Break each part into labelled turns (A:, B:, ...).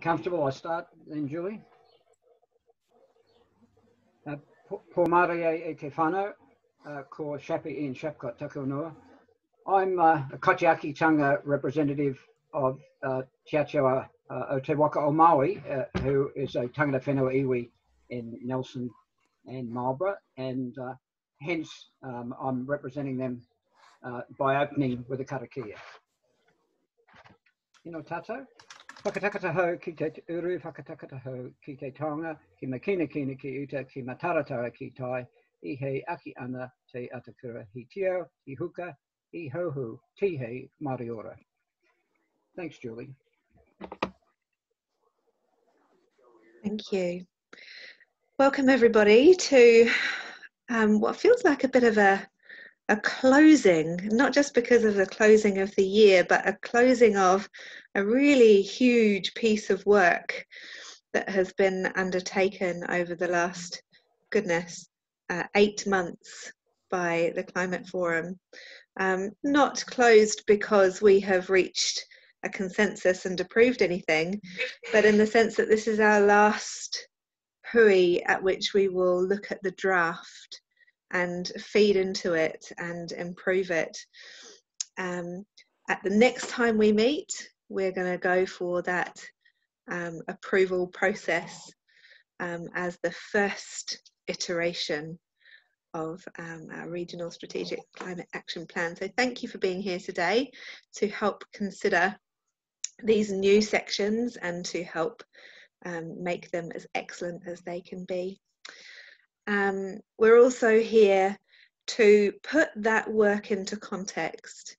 A: comfortable, I start then, Julie. Uh, e te whānau, ko Shappy Ian Shapcott taku noa. I'm uh, a Kaitiakitanga representative of uh, Te Atiawa uh, o Te Waka o Maui, uh, who is a tangata whenua iwi in Nelson and Marlborough, and uh, hence um, I'm representing them uh, by opening with a karakia. Ino tato. Whakatakata hau ki te uru, whakatakata hau ki te ki makina kina ki uta, ki mataratara ki tai, i hei aki ana te atakura hi tio, huka, i hohu, ti hei mariora. Thanks, Julie.
B: Thank you. Welcome everybody to um, what feels like a bit of a, a closing, not just because of the closing of the year, but a closing of a really huge piece of work that has been undertaken over the last, goodness, uh, eight months by the Climate Forum. Um, not closed because we have reached a consensus and approved anything, but in the sense that this is our last hui at which we will look at the draft and feed into it and improve it. Um, at the next time we meet, we're going to go for that um, approval process um, as the first iteration of um, our regional strategic climate action plan. So thank you for being here today to help consider these new sections and to help um, make them as excellent as they can be. Um, we're also here to put that work into context.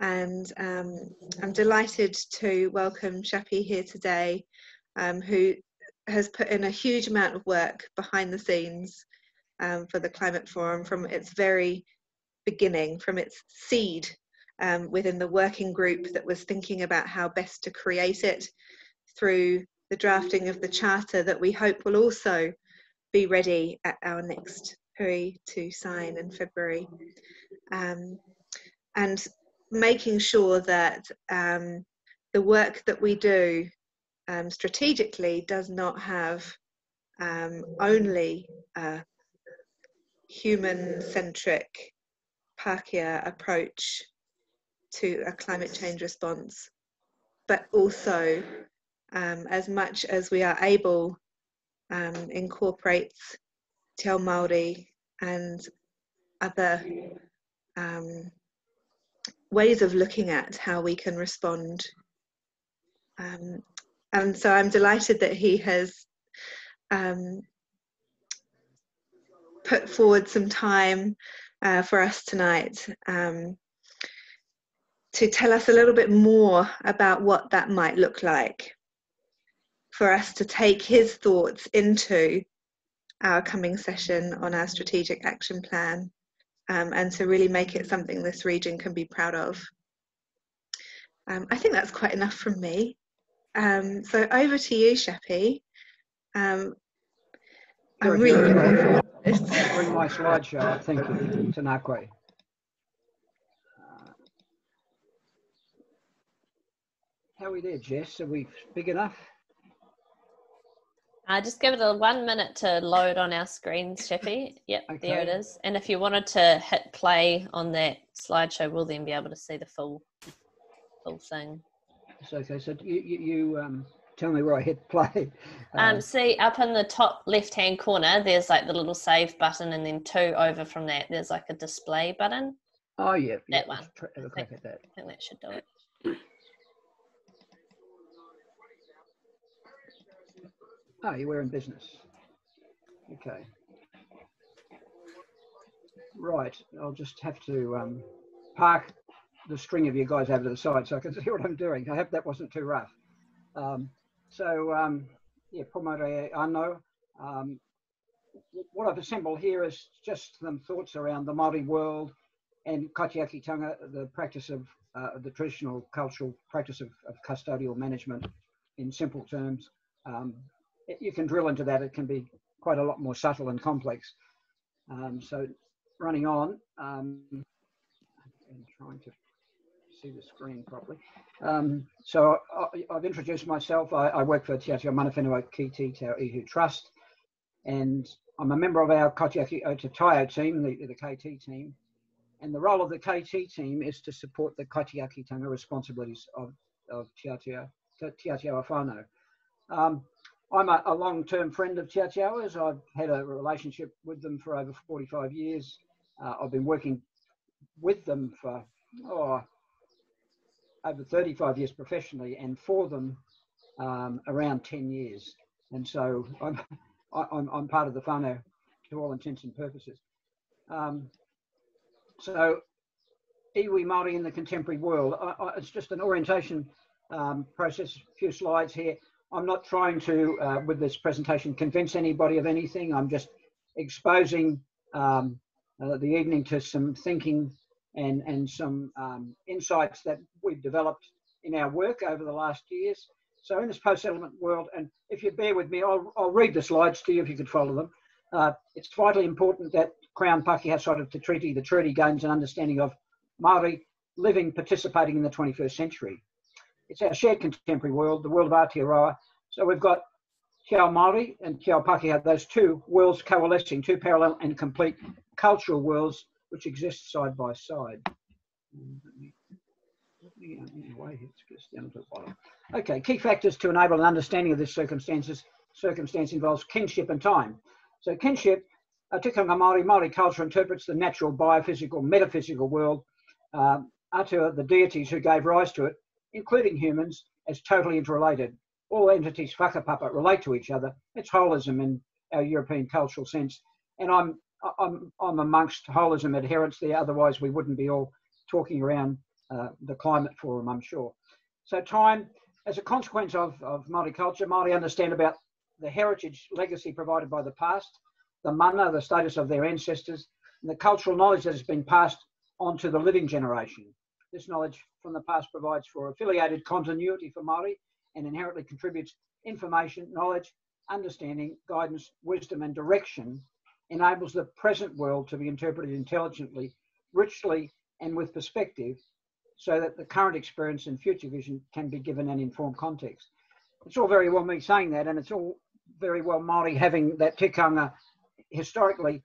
B: And um, I'm delighted to welcome Shappy here today um, who has put in a huge amount of work behind the scenes um, for the Climate Forum from its very beginning, from its seed um, within the working group that was thinking about how best to create it through the drafting of the charter that we hope will also be ready at our next hui to sign in February. Um, and making sure that um, the work that we do um, strategically does not have um, only a human centric Pākehā approach to a climate change response, but also um, as much as we are able um, incorporates Te Ao Māori and other um, ways of looking at how we can respond. Um, and so I'm delighted that he has um, put forward some time uh, for us tonight um, to tell us a little bit more about what that might look like for us to take his thoughts into our coming session on our strategic action plan um, and to really make it something this region can be proud of. Um, I think that's quite enough from me. Um, so over to you, Shappy. Um, I'm really
A: grateful. Bring my slideshow. Thank you, Tēnā koe. Uh, how are we there, Jess? Are we big enough?
C: Uh, just give it a one minute to load on our screens, Shappy. Yep, okay. there it is. And if you wanted to hit play on that slideshow, we'll then be able to see the full full thing.
A: So, okay, so you, you, you um, tell me where I hit play.
C: Um, uh, see, up in the top left hand corner, there's like the little save button, and then two over from that, there's like a display button.
A: Oh, yeah.
C: That yeah, one.
A: Have a crack at that.
C: I think that should do it.
A: Oh, you were in business. Okay. Right, I'll just have to um, park the string of you guys over to the side so I can see what I'm doing. I hope that wasn't too rough. Um, so, um, yeah, Pomare Ano. Um, what I've assembled here is just some thoughts around the Māori world and Kaitiakitanga, the practice of uh, the traditional cultural practice of, of, custodial management in simple terms. Um, you can drill into that. It can be quite a lot more subtle and complex. Um, so running on, um, and trying to see the screen properly. Um, so I, have introduced myself. I, I, work for Te Atiawa Manawhenua Ki Te Tau Ihu Trust, and I'm a member of our Kaitiaki o te Taiao team, the, the KT team. And the role of the KT team is to support the Kaitiakitanga responsibilities of, of Te Atiawa, Te. Um, I'm a, a long-term friend of Te Atiawa's. I've had a relationship with them for over 45 years. Uh, I've been working with them for oh, over 35 years professionally and for them um, around 10 years. And so I'm, I'm, I'm part of the whānau to all intents and purposes. Um, so iwi Māori in the contemporary world, I, I, it's just an orientation um, process, a few slides here. I'm not trying to, uh, with this presentation, convince anybody of anything. I'm just exposing um, uh, the evening to some thinking and, and some um, insights that we've developed in our work over the last years. So in this post-settlement world, and if you bear with me, I'll, I'll read the slides to you if you could follow them. Uh, it's vitally important that Crown Pakeha side of the treaty, the treaty gains an understanding of Māori living, participating in the 21st century. It's our shared contemporary world, the world of Aotearoa. So we've got Te Ao Māori and Te Ao Pakeha, those two worlds coalescing, two parallel and complete cultural worlds which exist side by side. Okay, key factors to enable an understanding of this circumstances circumstance involves kinship and time. So kinship, uh, tikanga Māori, Māori culture interprets the natural, biophysical, metaphysical world, um, Atua, the deities who gave rise to it, including humans, as totally interrelated. All entities whakapapa relate to each other. It's holism in our European cultural sense. And I'm I'm, I'm amongst holism adherents there, otherwise we wouldn't be all talking around uh, the climate forum, I'm sure. So time, as a consequence of, of Māori culture, Māori understand about the heritage legacy provided by the past, the mana, the status of their ancestors, and the cultural knowledge that has been passed on to the living generation. This knowledge from the past provides for affiliated continuity for Māori and inherently contributes information, knowledge, understanding, guidance, wisdom, and direction enables the present world to be interpreted intelligently, richly, and with perspective, so that the current experience and future vision can be given an informed context. It's all very well me saying that, and it's all very well Māori having that tikanga historically.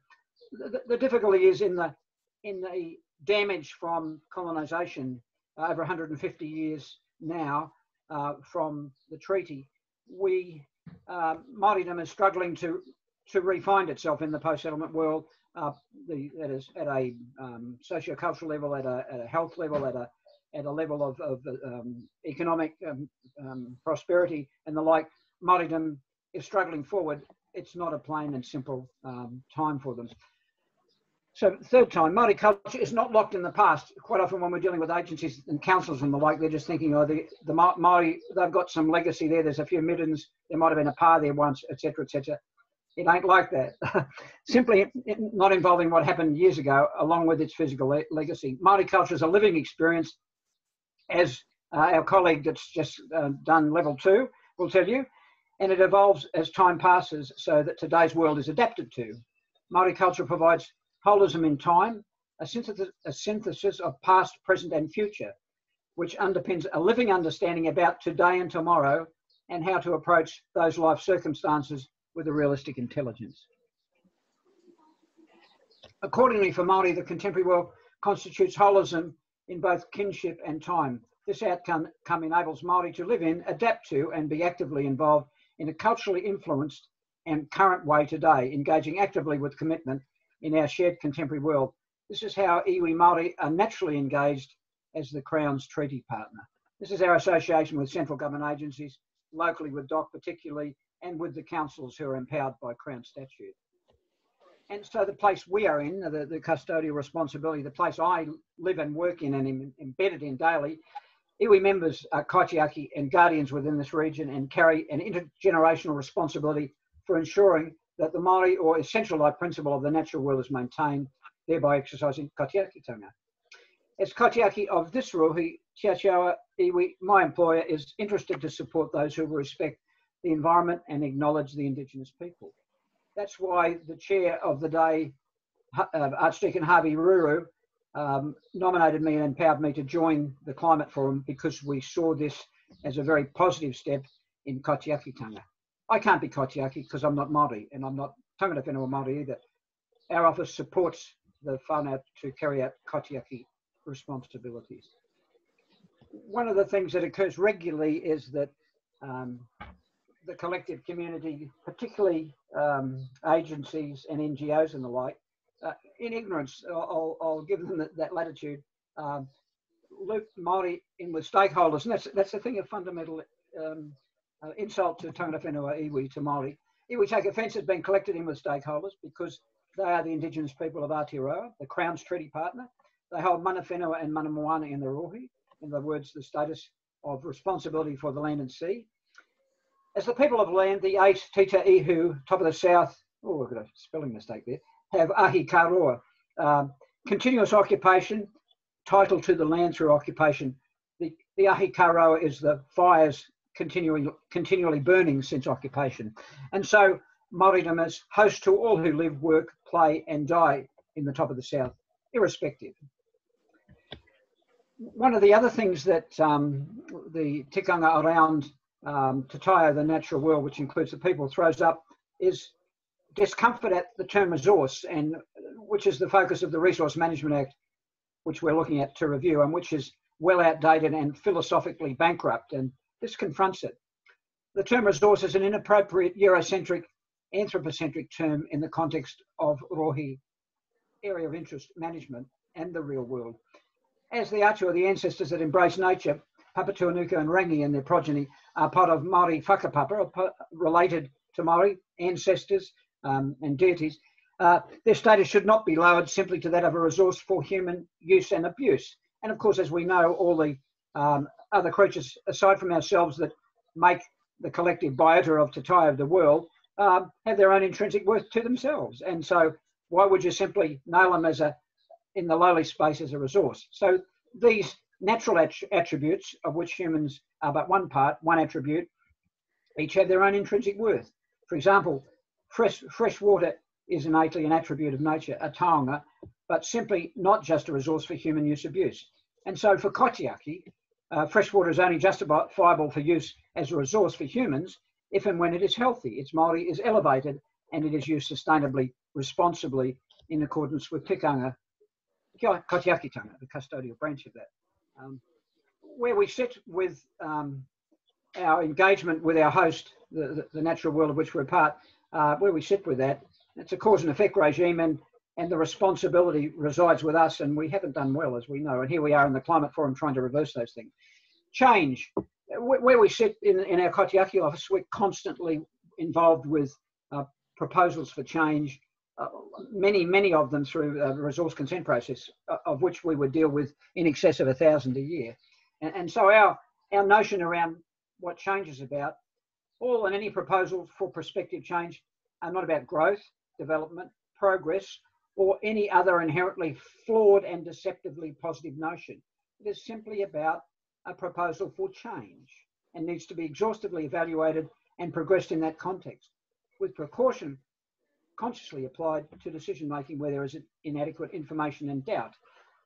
A: The, the difficulty is in the in the damage from colonisation over 150 years now uh, from the treaty. We uh, Māoridom is struggling to to refind itself in the post-settlement world. Uh, the, that is at a um, socio-cultural level, at a, at a, health level, at a at a level of, of um, economic um, um prosperity and the like. Māoridom is struggling forward. It's not a plain and simple um, time for them. So third time, Māori culture is not locked in the past. Quite often when we're dealing with agencies and councils and the like, they're just thinking, oh, the, the Māori, they've got some legacy there. There's a few middens. There might have been a pa there once, etc., etc. It ain't like that. Simply not involving what happened years ago, along with its physical le legacy. Māori culture is a living experience, as uh, our colleague that's just uh, done level two will tell you, and it evolves as time passes so that today's world is adapted to. Māori culture provides holism in time, a synthesis, a synthesis of past, present, and future, which underpins a living understanding about today and tomorrow and how to approach those life circumstances with a realistic intelligence. Accordingly, for Māori, the contemporary world constitutes holism in both kinship and time. This outcome enables Māori to live in, adapt to, and be actively involved in a culturally influenced and current way today, engaging actively with commitment in our shared contemporary world. This is how iwi Māori are naturally engaged as the Crown's treaty partner. This is our association with central government agencies, locally with DOC particularly, and with the councils who are empowered by Crown statute. And so the place we are in, the, the custodial responsibility, the place I live and work in and am embedded in daily, iwi members are kaitiaki and guardians within this region and carry an intergenerational responsibility for ensuring that the mauri or essential life principle of the natural world is maintained, thereby exercising tanga. As kaitiaki of this Atiawa Iwi, my employer, is interested to support those who respect the environment and acknowledge the Indigenous people. That's why the chair of the day, uh, Archdeacon Harvey Ruru, um, nominated me and empowered me to join the Climate Forum because we saw this as a very positive step in Kaitiakitanga. I can't be Kaitiaki because I'm not Māori and I'm not Tangata Whenua Māori either. Our office supports the whānau to carry out Kaitiaki responsibilities. One of the things that occurs regularly is that um, the collective community, particularly um, agencies and NGOs and the like, uh, in ignorance, I'll, I'll, give them that, that latitude, um, loop Māori in with stakeholders, and that's, that's the thing of fundamental um, uh, insult to tangata whenua iwi, to Māori. Iwi take offence has been collected in with stakeholders because they are the indigenous people of Aotearoa, the Crown's treaty partner. They hold mana whenua and mana moana in the rohe, in other words, the status of responsibility for the land and sea. As the people of land, the eight Tita Ihu, top of the south, oh, I've got a spelling mistake there, have ahi kā roa, um, continuous occupation, title to the land through occupation. The, the ahi kā roa is the fires continuing, continually burning since occupation. And so Māoridom is host to all who live, work, play and die in the top of the south, irrespective. One of the other things that um, the tikanga around um, Te Taiao, the natural world, which includes the people, throws up is discomfort at the term resource, and which is the focus of the Resource Management Act, which we're looking at to review, and which is well outdated and philosophically bankrupt, and this confronts it. The term resource is an inappropriate Eurocentric, anthropocentric term in the context of Rohe, area of interest management, and the real world. As the Atua, the ancestors that embrace nature, Papatuanuku and Rangi and their progeny are part of Māori whakapapa, related to Māori ancestors um, and deities. Uh, their status should not be lowered simply to that of a resource for human use and abuse. And of course, as we know, all the um, other creatures aside from ourselves that make the collective biota of Tatai of the world um, have their own intrinsic worth to themselves. And so, why would you simply nail them as a in the lowly space as a resource? So these natural att attributes, of which humans are but one part, one attribute, each have their own intrinsic worth. For example, fresh, fresh water is innately an attribute of nature, a taonga, but simply not just a resource for human use abuse. And so for Kaitiaki, uh, fresh water is only justifiable for use as a resource for humans if and when it is healthy, its mauri is elevated, and it is used sustainably, responsibly, in accordance with tikanga, Kaitiakitanga, the custodial branch of that. Um, where we sit with um, our engagement with our host, the, the, natural world of which we're part, uh, where we sit with that, it's a cause and effect regime, and and the responsibility resides with us, and we haven't done well, as we know. And here we are in the Climate Forum trying to reverse those things. Change. Where we sit in, in our Kaitiaki office, we're constantly involved with uh, proposals for change, uh, many, many of them through the resource consent process, uh, of which we would deal with in excess of a thousand a year. And, and so our, our notion around what change is about, all and any proposal for prospective change are not about growth, development, progress, or any other inherently flawed and deceptively positive notion. It is simply about a proposal for change and needs to be exhaustively evaluated and progressed in that context, with precaution consciously applied to decision making where there is inadequate information and doubt.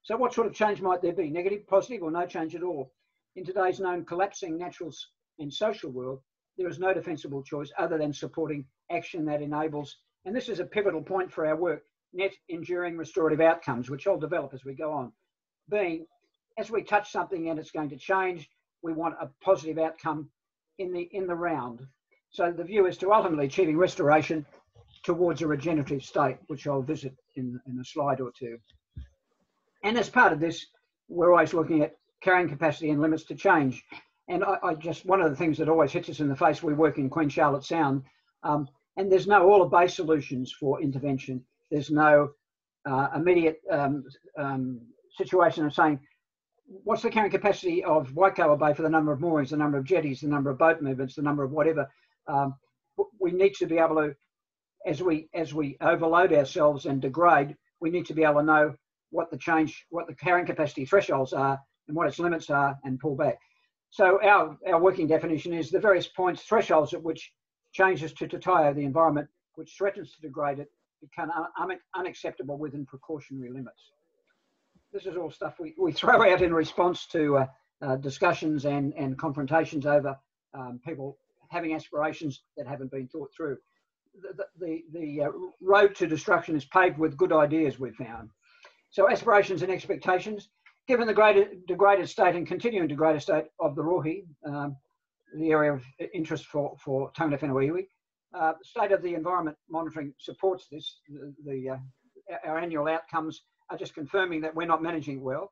A: So, what sort of change might there be? Negative, positive, or no change at all? In today's known collapsing natural and social world, there is no defensible choice other than supporting action that enables, and this is a pivotal point for our work, net enduring restorative outcomes, which I'll develop as we go on. Being, as we touch something and it's going to change, we want a positive outcome in the in the round. So the view is to ultimately achieving restoration towards a regenerative state, which I'll visit in, in a slide or two. And as part of this, we're always looking at carrying capacity and limits to change. And I, I just, one of the things that always hits us in the face, we work in Queen Charlotte Sound, um, and there's no all of base solutions for intervention. There's no uh, immediate um, um, situation of saying, what's the carrying capacity of Waikawa Bay for the number of moorings, the number of jetties, the number of boat movements, the number of whatever. Um, we need to be able to, as we as we overload ourselves and degrade, we need to be able to know what the change, what the carrying capacity thresholds are, and what its limits are, and pull back. So our our working definition is the various points, thresholds at which changes to Te Taiao, the environment, which threatens to degrade it, become un unacceptable within precautionary limits. this is all stuff we, we throw out in response to uh, uh, discussions and, and confrontations over um, people having aspirations that haven't been thought through. The, the, the uh, road to destruction is paved with good ideas, we've found. So aspirations and expectations, given the greater, degraded state and continuing degraded state of the Rohe, um, the area of interest for, for Tangata Whenua uh, state of the environment monitoring supports this. The, the uh, our annual outcomes are just confirming that we're not managing well.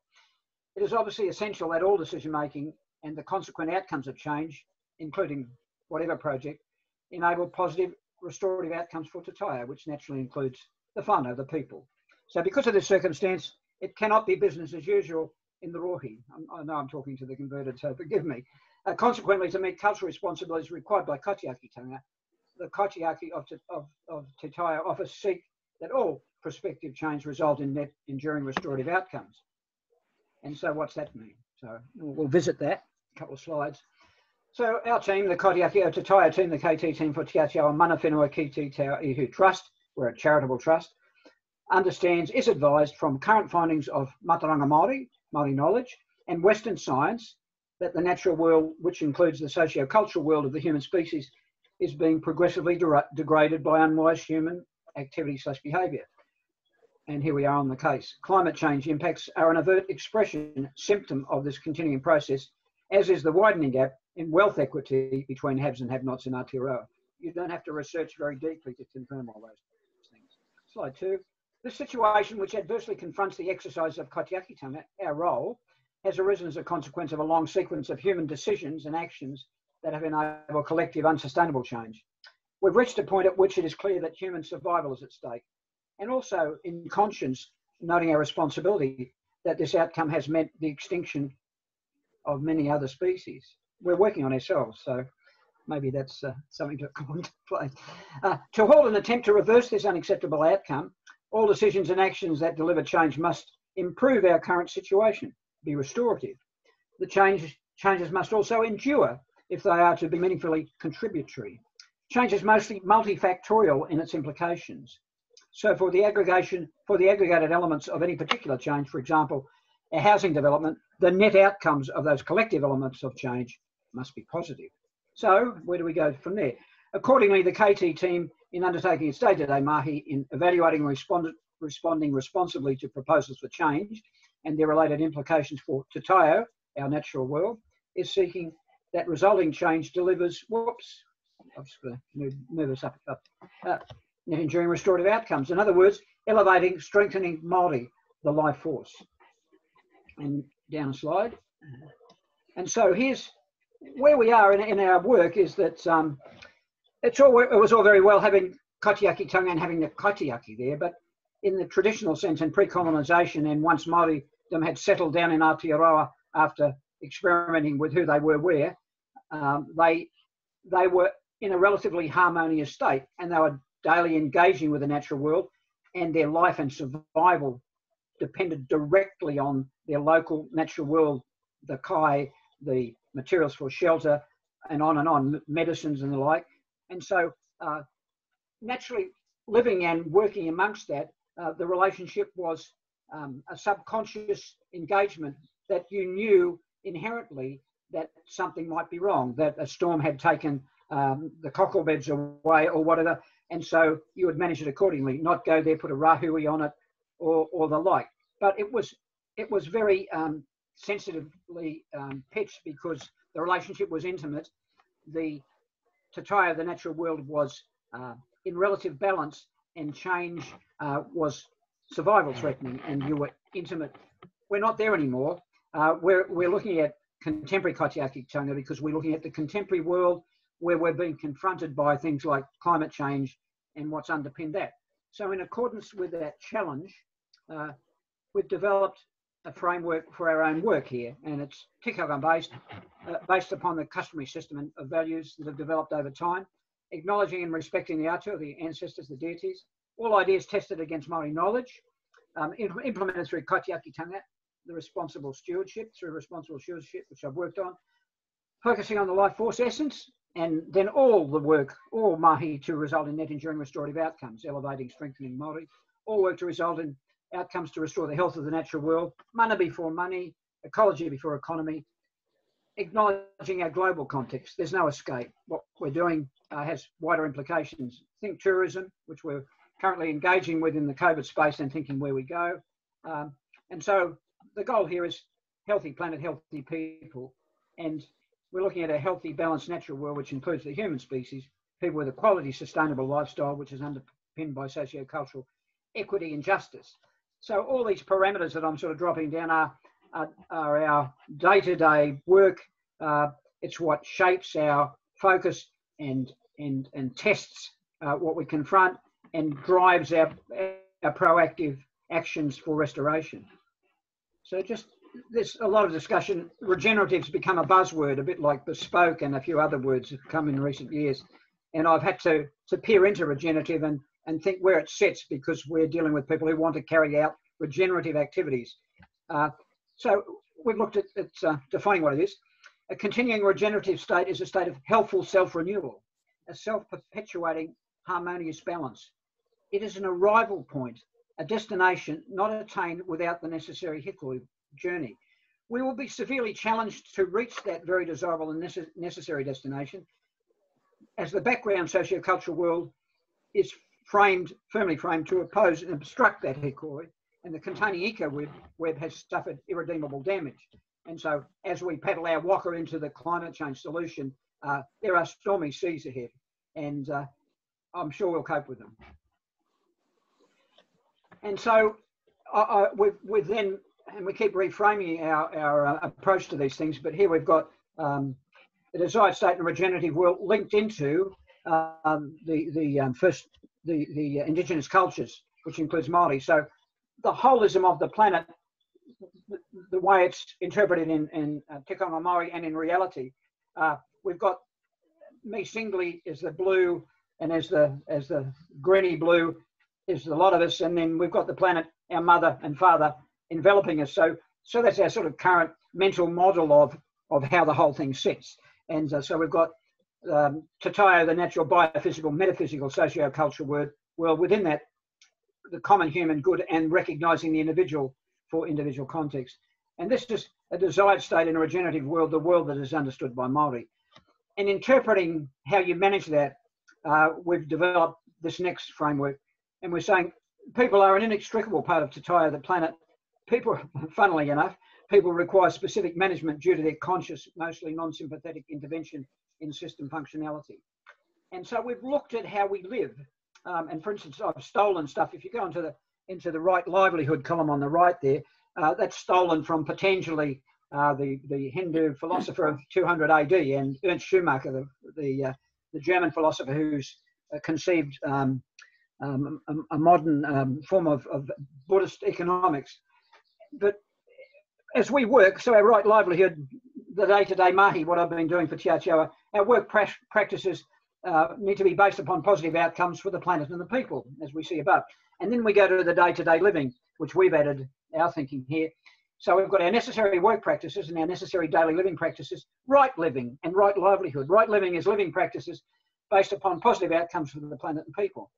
A: It is obviously essential that all decision making and the consequent outcomes of change, including whatever project, enable positive restorative outcomes for Te Taiao, which naturally includes the whānau, the people. So because of this circumstance, it cannot be business as usual in the Rohe. I know I'm talking to the converted, so forgive me. Uh, consequently, to meet cultural responsibilities required by Kaitiakitanga, the Kaitiaki of, of, of Te Taiao office seek that all prospective change result in net enduring restorative outcomes. And so what's that mean? So we'll visit that, a couple of slides. So our team, the Kaitiaki o Te Taiao team, the KT team for Te Atiawa Mana Whenua Ki Te Tau Ihu Trust, we're a charitable trust, understands, is advised from current findings of Mātauranga Māori, Māori knowledge, and Western science that the natural world, which includes the socio-cultural world of the human species, is being progressively de degraded by unwise human activity slash behaviour. And here we are on the case. Climate change impacts are an overt expression, symptom of this continuing process, as is the widening gap in wealth equity between haves and have-nots in Aotearoa. You don't have to research very deeply to confirm all those things. Slide two. This situation, which adversely confronts the exercise of kaitiakitanga, our role, has arisen as a consequence of a long sequence of human decisions and actions that have enabled collective unsustainable change. We've reached a point at which it is clear that human survival is at stake, and also in conscience, noting our responsibility that this outcome has meant the extinction of many other species. We're working on ourselves, so maybe that's uh, something to contemplate. Uh, to hold an attempt to reverse this unacceptable outcome, all decisions and actions that deliver change must improve our current situation, be restorative. The change, changes must also endure if they are to be meaningfully contributory. Change is mostly multifactorial in its implications. So for the aggregation, for the aggregated elements of any particular change, for example, a housing development, the net outcomes of those collective elements of change must be positive. So where do we go from there? Accordingly, the KT team in undertaking its day-to-day mahi in evaluating and responding responsibly to proposals for change and their related implications for Te Taiao, our natural world, is seeking that resulting change delivers, whoops, I'm just going to move, move us up, up uh, enduring restorative outcomes. In other words, elevating, strengthening mauri, the life force. And down a slide. And so here's where we are in, in our work is that um, it's all, it was all very well having Kaitiakitanga and having the Kaitiaki there, but in the traditional sense in pre-colonisation and once Māori them had settled down in Aotearoa after experimenting with who they were where, um, they, they were in a relatively harmonious state and they were daily engaging with the natural world and their life and survival depended directly on their local natural world, the kai, the materials for shelter, and on and on, medicines and the like. And so, uh, naturally, living and working amongst that, uh, the relationship was um, a subconscious engagement that you knew inherently that something might be wrong, that a storm had taken um, the cockle beds away or whatever, and so you would manage it accordingly, not go there, put a rahui on it or, or the like. But it was it was very um, sensitively um, pitched because the relationship was intimate. The Te Taiao, the natural world, was uh, in relative balance, and change uh, was survival threatening, and you were intimate. We're not there anymore. Uh, we're, we're looking at contemporary Kaitiakitanga because we're looking at the contemporary world where we're being confronted by things like climate change and what's underpinned that. So in accordance with that challenge, uh, we've developed a framework for our own work here, and it's tikanga based, uh, based upon the customary system of values that have developed over time, acknowledging and respecting the Atua, the ancestors, the deities, all ideas tested against Maori knowledge, um, implemented through Kaitiakitanga, the responsible stewardship, through responsible stewardship, which I've worked on, focusing on the life force essence, and then all the work, all mahi to result in net enduring restorative outcomes, elevating, strengthening mauri, all work to result in outcomes to restore the health of the natural world, money before money, ecology before economy, acknowledging our global context. There's no escape. What we're doing uh, has wider implications. Think tourism, which we're currently engaging with in the COVID space and thinking where we go. Um, and so the goal here is healthy planet, healthy people. And we're looking at a healthy, balanced natural world, which includes the human species, people with a quality, sustainable lifestyle, which is underpinned by socio-cultural equity and justice. So all these parameters that I'm sort of dropping down are, are, are our day-to-day work. Uh, it's what shapes our focus and, and, and tests uh, what we confront and drives our, our proactive actions for restoration. So just there's a lot of discussion. Regenerative's become a buzzword, a bit like bespoke and a few other words have come in recent years. And I've had to, to peer into regenerative and, and think where it sits because we're dealing with people who want to carry out regenerative activities. Uh, so we've looked at, at uh, defining what it is. A continuing regenerative state is a state of healthful self-renewal, a self-perpetuating harmonious balance. It is an arrival point, a destination not attained without the necessary hīkoi journey. We will be severely challenged to reach that very desirable and necess necessary destination as the background socio-cultural world is framed, firmly framed to oppose and obstruct that hīkoi and the containing eco web, web has suffered irredeemable damage. And so as we paddle our waka into the climate change solution, uh, there are stormy seas ahead and uh, I'm sure we'll cope with them. And so uh, uh we've, we've then and we keep reframing our, our uh, approach to these things, but here we've got um, the desired state and regenerative world linked into um, the, the um, first, the, the indigenous cultures, which includes Māori. So the holism of the planet, the, way it's interpreted in, in uh, tikanga Māori and in reality, uh, we've got me singly is the blue and as the as the greeny blue is a lot of us, and then we've got the planet, our mother and father, enveloping us. So, so that's our sort of current mental model of, of how the whole thing sits. And uh, so we've got um, Te Taiao, the natural, biophysical, metaphysical, socio-cultural word, well, within that, the common human good and recognizing the individual for individual context. And this is a desired state in a regenerative world, the world that is understood by Māori. And interpreting how you manage that, uh, we've developed this next framework. And we're saying people are an inextricable part of Te Taiao, the planet, people, funnily enough, people require specific management due to their conscious, mostly non-sympathetic intervention in system functionality. And so we've looked at how we live. Um, and for instance, I've stolen stuff. If you go into the into the right livelihood column on the right there, uh, that's stolen from potentially uh, the the Hindu philosopher of 200 AD, and Ernst Schumacher, the the, uh, the German philosopher who's uh, conceived um, um, a, a, modern um, form of, of Buddhist economics but as we work, so our right livelihood, the day-to-day mahi, what I've been doing for Atiawa, our work pra practices uh, need to be based upon positive outcomes for the planet and the people, as we see above. And then we go to the day-to-day -day living, which we've added our thinking here. So we've got our necessary work practices and our necessary daily living practices, right living and right livelihood. Right living is living practices based upon positive outcomes for the planet and people.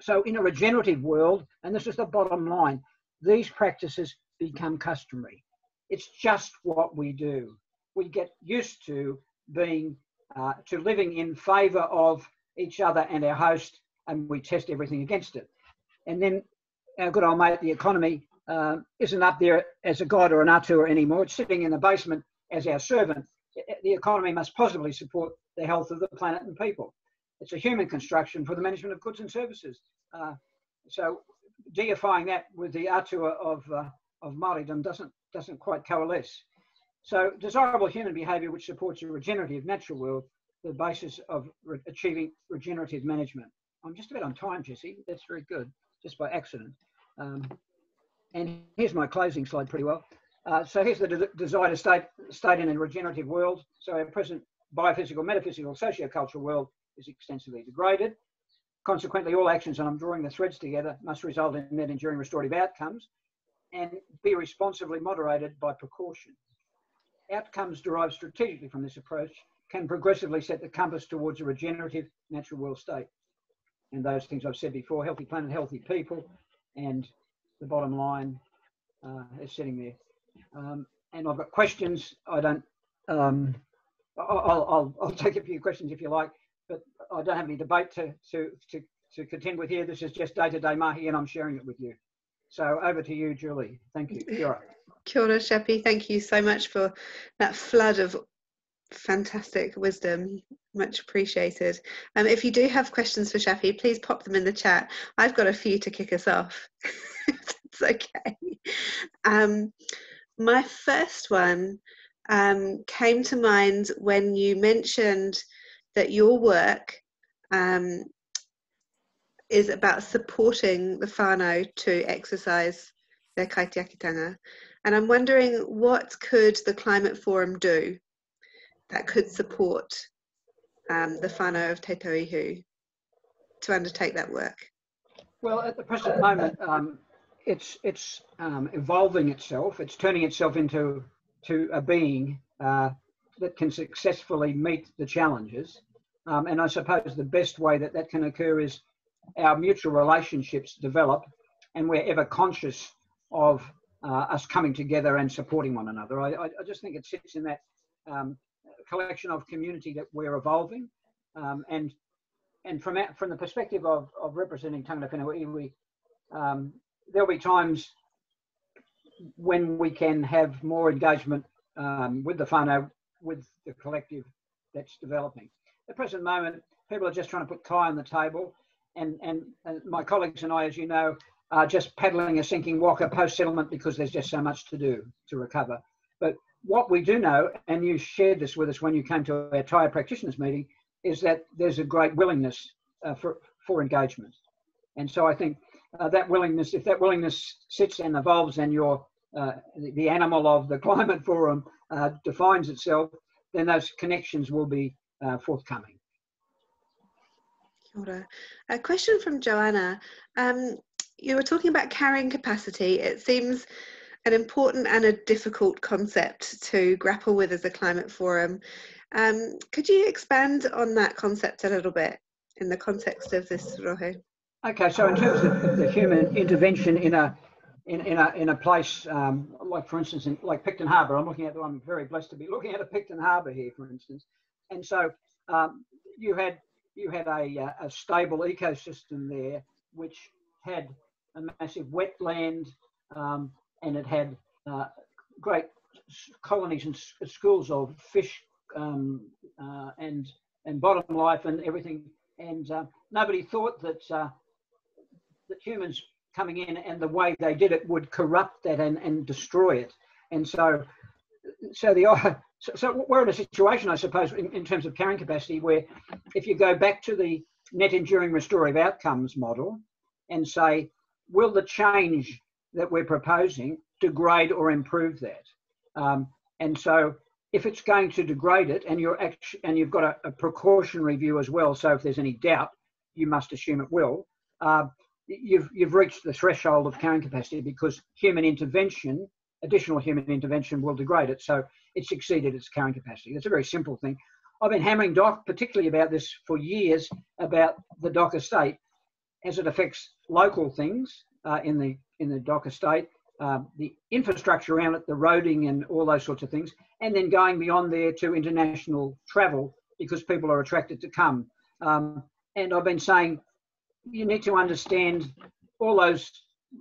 A: So in a regenerative world, and this is the bottom line, these practices become customary. It's just what we do. We get used to being, uh, to living in favour of each other and our host, and we test everything against it. And then our good old mate, the economy, uh, isn't up there as a god or an atua anymore. It's sitting in the basement as our servant. The economy must positively support the health of the planet and people. It's a human construction for the management of goods and services. Uh, so deifying that with the atua of, uh, of Māoridom doesn't, doesn't quite coalesce. So desirable human behaviour which supports a regenerative natural world, the basis of re achieving regenerative management. I'm just about on time, Jesse. That's very good, just by accident. Um, and here's my closing slide pretty well. Uh, so here's the de desired state, state in a regenerative world. So our present biophysical, metaphysical, socio-cultural world is extensively degraded. Consequently, all actions, and I'm drawing the threads together, must result in net enduring restorative outcomes and be responsibly moderated by precaution. Outcomes derived strategically from this approach can progressively set the compass towards a regenerative natural world state. And those things I've said before, healthy planet, healthy people, and the bottom line uh, is sitting there. Um, and I've got questions. I don't. Um, I'll, I'll, I'll take a few questions if you like, I don't have any debate to to to, to contend with here. This is just day to day mahi, and I'm sharing it with you. So over to you, Julie. Thank you. Kia ora.
B: Kia ora, Shappy. Thank you so much for that flood of fantastic wisdom. Much appreciated. Um, if you do have questions for Shappy, please pop them in the chat. I've got a few to kick us off. it's okay. Um, my first one um, came to mind when you mentioned that your work um, is about supporting the whānau to exercise their kaitiakitanga. And I'm wondering what could the Climate Forum do that could support um, the whānau of Te Tauihu to undertake that work?
A: Well, at the present moment, um, it's it's um, evolving itself. It's turning itself into to a being uh, that can successfully meet the challenges. Um, and I suppose the best way that that can occur is our mutual relationships develop, and we're ever conscious of uh, us coming together and supporting one another. I, I, just think it sits in that um, collection of community that we're evolving, um, and and from from the perspective of, of representing Tangata Iwi, um, there'll be times when we can have more engagement um, with the whānau, with the collective that's developing. At the present moment, people are just trying to put kai on the table, and, and, and my colleagues and I, as you know, are just paddling a sinking waka post settlement because there's just so much to do to recover. But what we do know, and you shared this with us when you came to our Tire practitioners meeting, is that there's a great willingness uh, for, for engagement. And so I think uh, that willingness, if that willingness sits and evolves and your uh, the, the, animal of the climate forum uh, defines itself, then those connections will be uh, forthcoming.
B: A question from Joanna. Um, you were talking about carrying capacity. It seems an important and a difficult concept to grapple with as a climate forum. Um, could you expand on that concept a little bit in the context of this rohe?
A: Okay, so in terms of the human intervention in a in, in a in a place um, like, for instance, in like Picton Harbour, I'm looking at. I'm very blessed to be looking at a Picton Harbour here, for instance, and so um, you had you had a, a stable ecosystem there, which had a massive wetland, um, and it had uh, great colonies and schools of fish um, uh, and and bottom life and everything. And uh, nobody thought that uh, that humans coming in and the way they did it would corrupt that and, and destroy it. And so, so the so, so we're in a situation, I suppose, in, in terms of carrying capacity, where if you go back to the net enduring restorative outcomes model and say, will the change that we're proposing degrade or improve that? Um, and so if it's going to degrade it and you're and you've got a, a, precautionary view as well, so if there's any doubt, you must assume it will. Uh, you've you've reached the threshold of carrying capacity because human intervention, additional human intervention, will degrade it. So it's exceeded its carrying capacity. It's a very simple thing. I've been hammering DOC particularly about this for years about the DOC estate as it affects local things uh, in the in the DOC estate, uh, the infrastructure around it, the roading and all those sorts of things, and then going beyond there to international travel because people are attracted to come. Um, and I've been saying you need to understand all those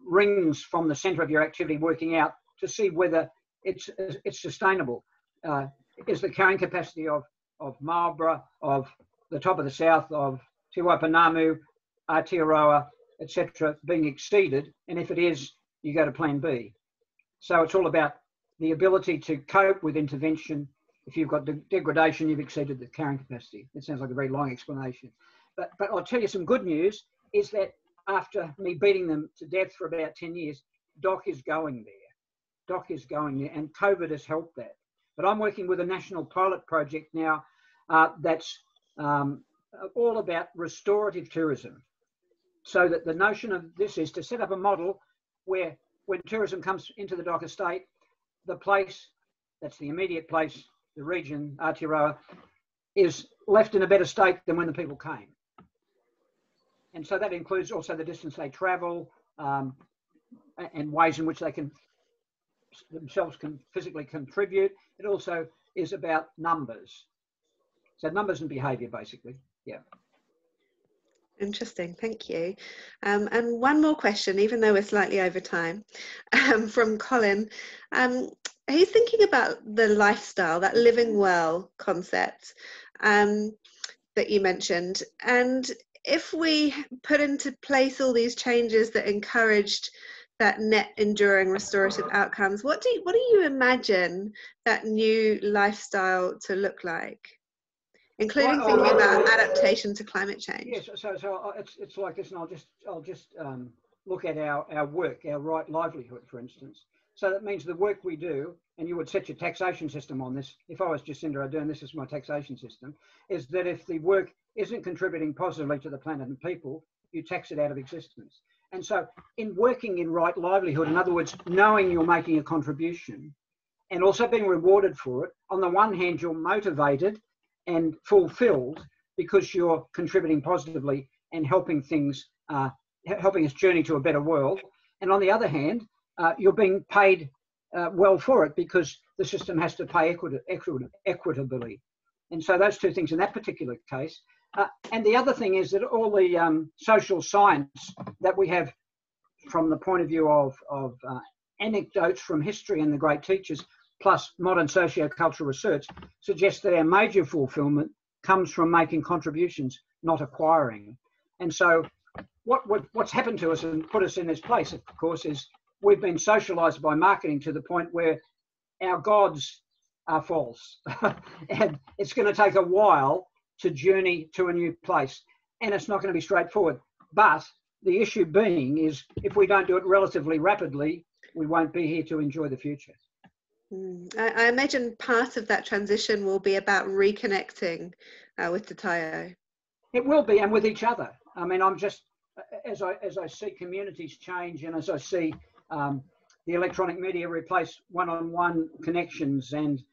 A: rings from the center of your activity working out to see whether it's it's sustainable. Uh, is the carrying capacity of of Marlborough, of the top of the south, of Te Waipounamu, Aotearoa, etc., being exceeded? And if it is, you go to Plan B. So it's all about the ability to cope with intervention. If you've got de degradation, you've exceeded the carrying capacity. It sounds like a very long explanation. But, but I'll tell you some good news is that after me beating them to death for about 10 years, DOC is going there. DOC is going there, and COVID has helped that. But I'm working with a national pilot project now uh, that's um, all about restorative tourism. So that the notion of this is to set up a model where when tourism comes into the DOC estate, the place, that's the immediate place, the region, Aotearoa, is left in a better state than when the people came and so that includes also the distance they travel, um, and ways in which they can themselves can physically contribute. It also is about numbers. So numbers and behaviour, basically. Yeah.
B: Interesting, thank you. Um, and one more question, even though we're slightly over time, um, from Colin. Um, he's thinking about the lifestyle, that living well concept um, that you mentioned. And if we put into place all these changes that encouraged that net enduring restorative outcomes, what do you, what do you imagine that new lifestyle to look like? including well, thinking about adaptation to climate change.
A: Yes, so, so it's, it's like this, and I'll just, I'll just um, look at our, our work, our right livelihood, for instance. So that means the work we do, and you would set your taxation system on this. If I was Jacinda Ardern, this is my taxation system, is that if the work isn't contributing positively to the planet and people, you tax it out of existence. And so in working in right livelihood, in other words, knowing you're making a contribution and also being rewarded for it, on the one hand, you're motivated and fulfilled because you're contributing positively and helping things, uh, helping us journey to a better world. And on the other hand, uh, you're being paid uh, well for it because the system has to pay equit- equit- equitably. And so those two things in that particular case. Uh, and the other thing is that all the um, social science that we have from the point of view of, of uh, anecdotes from history and the great teachers plus modern socio-cultural research suggests that our major fulfillment comes from making contributions, not acquiring. And so what, what, what's happened to us and put us in this place, of course, is we've been socialized by marketing to the point where our gods are false. and it's going to take a while to journey to a new place. And it's not going to be straightforward. But the issue being is if we don't do it relatively rapidly, we won't be here to enjoy the future.
B: Mm. I, I, imagine part of that transition will be about reconnecting uh, with Te
A: It will be, and with each other. I mean, I'm just as I as I see communities change, and as I see um, the electronic media replace one-on-one connections and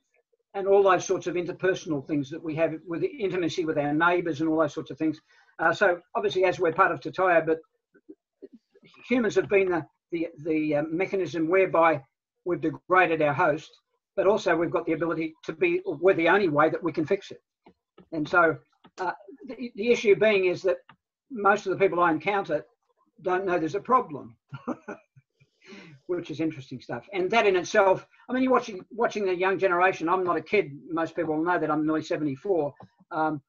A: and all those sorts of interpersonal things that we have with intimacy with our neighbours and all those sorts of things. Uh, so obviously, as we're part of Te but humans have been the the, the uh, mechanism whereby we've degraded our host, but also we've got the ability to be, we're the only way that we can fix it. And so uh, the, the issue being is that most of the people I encounter don't know there's a problem, which is interesting stuff. And that in itself, I mean, you're watching watching the young generation. I'm not a kid. Most people know that I'm nearly 74, um,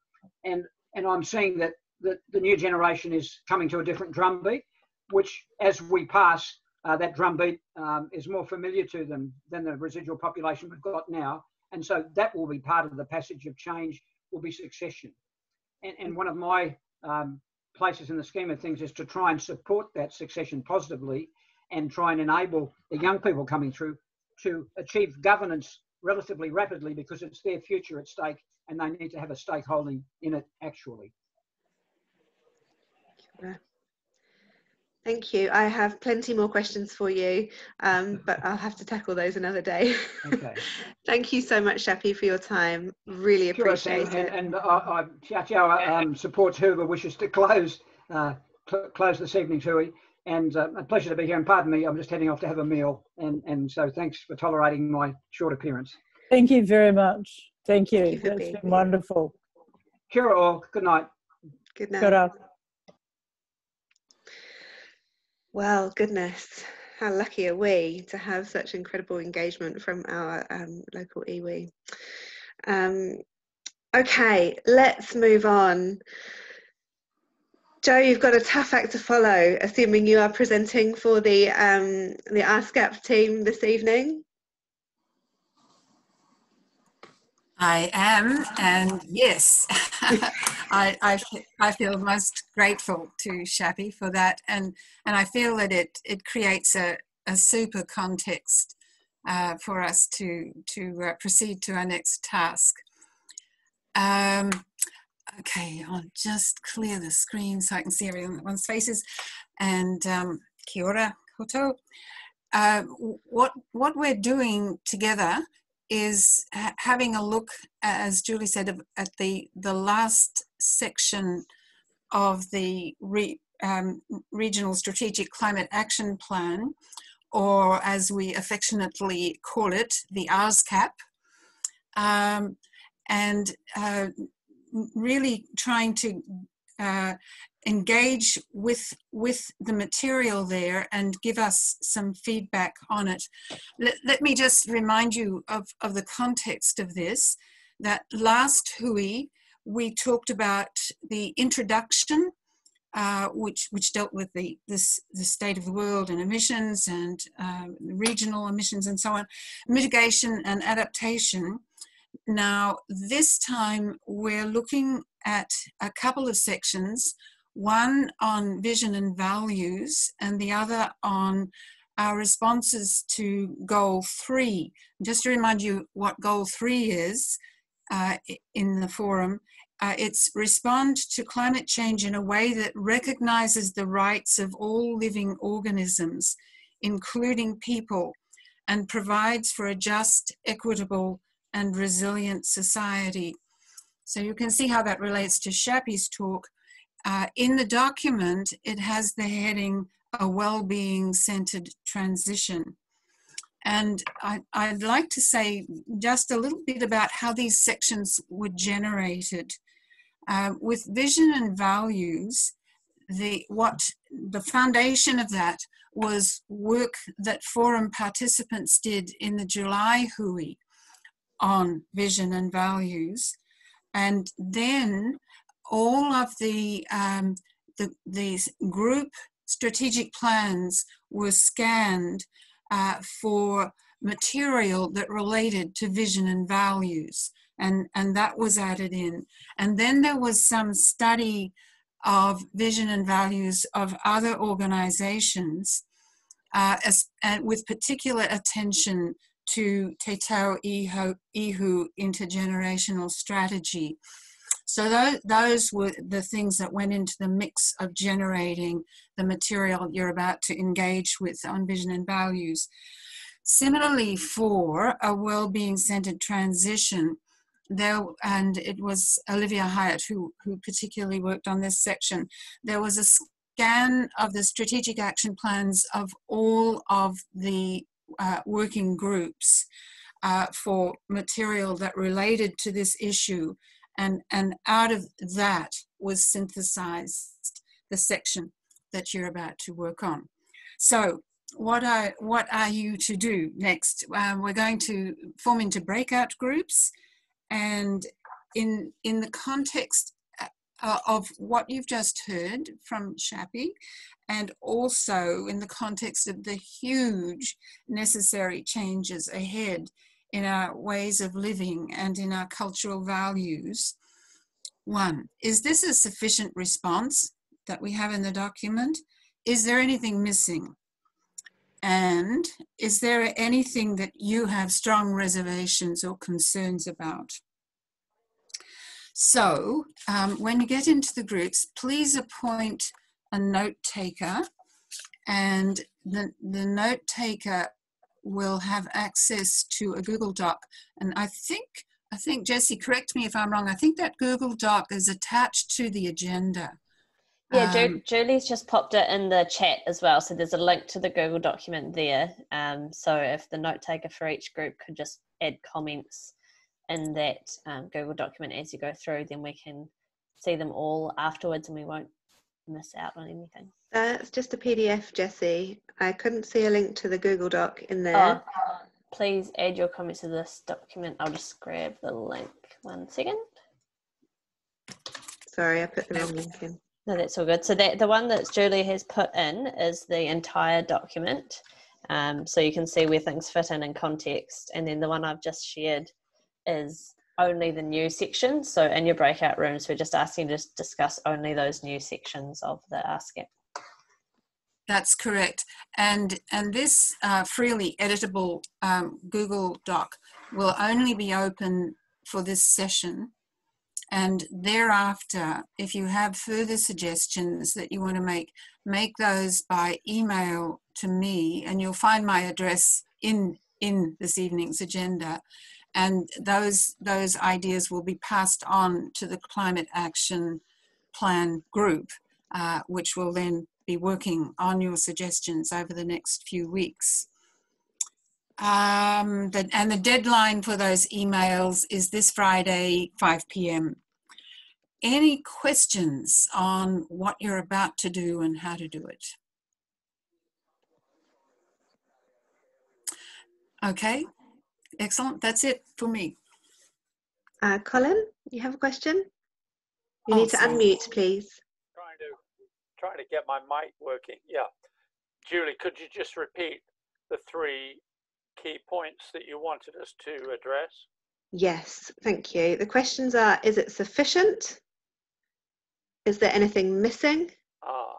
A: and and I'm seeing that the, the new generation is coming to a different drumbeat, which as we pass uh, that drumbeat um, is more familiar to them than the residual population we've got now. And so that will be part of the passage of change, will be succession. And, and one of my um, places in the scheme of things is to try and support that succession positively and try and enable the young people coming through to achieve governance relatively rapidly because it's their future at stake and they need to have a stakeholding in it actually.
B: Thank you. I have plenty more questions for you, um, but I'll have to tackle those another day. Okay. Thank you so much, Shappy, for your time. Really appreciate
A: sure,
B: it.
A: And, and uh, Chiao um, supports whoever wishes to close uh, cl close this evening, Tui. And uh, a pleasure to be here. And pardon me, I'm just heading off to have a meal. And, and so thanks for tolerating my short appearance.
D: Thank you very much. Thank you. Thank you That's been wonderful.
A: Kia all. Good night.
B: Good night. Good Well, goodness, how lucky are we to have such incredible engagement from our um, local iwi. Um, okay, let's move on. Joe, you've got a tough act to follow, assuming you are presenting for the um, the RSCAP team this evening.
E: I am, and yes, I, I, I feel most grateful to Shappy for that, and and I feel that it it creates a, a super context uh, for us to to uh, proceed to our next task. Um, okay, I'll just clear the screen so I can see everyone's faces, and um, kia ora, koutou. Uh, what what we're doing together is ha having a look, as Julie said, at the, the last section of the re, um, Regional Strategic Climate Action Plan, or as we affectionately call it, the RSCAP. um, and uh, really trying to uh, engage with with the material there and give us some feedback on it. Let, let me just remind you of, of the context of this, that last Hui, we talked about the introduction uh, which which dealt with the this the state of the world and emissions and uh, regional emissions and so on, mitigation and adaptation. Now this time we're looking at a couple of sections, one on vision and values, and the other on our responses to goal three. Just to remind you what goal three is uh, in the forum, uh, it's respond to climate change in a way that recognizes the rights of all living organisms, including people, and provides for a just, equitable, and resilient society. So you can see how that relates to Shappy's talk. Uh, in the document, it has the heading, A Well-Being Centered Transition. And I, would like to say just a little bit about how these sections were generated. Uh, with vision and values, the what the foundation of that was work that forum participants did in the July Hui on vision and values, and then all of the um, the these group strategic plans were scanned uh, for material that related to vision and values and, and that was added in. And then there was some study of vision and values of other organizations uh, as, and with particular attention to Te Tau Ihu, Ihu intergenerational strategy. So those, those were the things that went into the mix of generating the material you're about to engage with on vision and values. Similarly, for a well-being centered transition, there and it was Olivia Hyatt who who particularly worked on this section. There was a scan of the strategic action plans of all of the uh, working groups uh, for material that related to this issue, and and out of that was synthesized the section that you're about to work on. So what are what are you to do next? Um, we're going to form into breakout groups and in, in the context uh, of what you've just heard from Shappy, and also in the context of the huge necessary changes ahead in our ways of living and in our cultural values. One, is this a sufficient response that we have in the document? Is there anything missing? And is there anything that you have strong reservations or concerns about? So um, when you get into the groups, please appoint a note taker and the, the note taker will have access to a Google Doc. And I think, I think, Jesse, correct me if I'm wrong, I think that Google Doc is attached to the agenda.
C: Yeah, um, Julie's just popped it in the chat as well. So there's a link to the Google document there. Um, so if the note taker for each group could just add comments in that um, Google document as you go through, then we can see them all afterwards and we won't miss out on anything.
B: Uh, it's just a PDF, Jesse. I couldn't see a link to the Google Doc in there.
C: Oh, please add your comments to this document. I'll just grab the link. One second.
B: Sorry, I put the wrong link in.
C: No, that's all good. So that the one that Julia has put in is the entire document. Um, so you can see where things fit in in context. And then the one I've just shared is only the new sections. So in your breakout rooms, we're just asking to discuss only those new sections of the RSCAP.
E: That's correct. And, and this uh, freely editable um, Google Doc will only be open for this session and thereafter, if you have further suggestions that you want to make, make those by email to me, and you'll find my address in in this evening's agenda. And those those ideas will be passed on to the climate action plan group, uh, which will then be working on your suggestions over the next few weeks. Um, the, and the deadline for those emails is this Friday, 5 p.m. Any questions on what you're about to do and how to do it? Okay, excellent. That's it for me.
B: Uh, Colin, you have a question? You
E: Oh,
B: need to
E: sorry.
B: unmute, please.
F: trying to trying to get my mic working. Yeah, Julie, could you just repeat the three key points that you wanted us to address?
B: Yes, thank you. The questions are Is it sufficient? Is there anything missing?
F: Ah,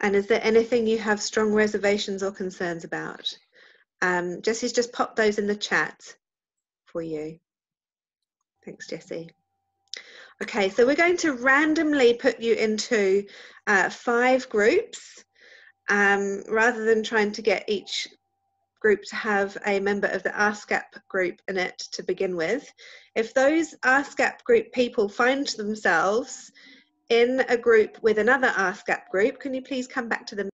B: And is there anything you have strong reservations or concerns about? Um, Jesse's just popped those in the chat for you. Thanks, Jesse. Okay, so we're going to randomly put you into uh, five groups um, rather than trying to get each group to have a member of the RSCAP group in it to begin with. If those RSCAP group people find themselves in a group with another RSCAP group, can you please come back to the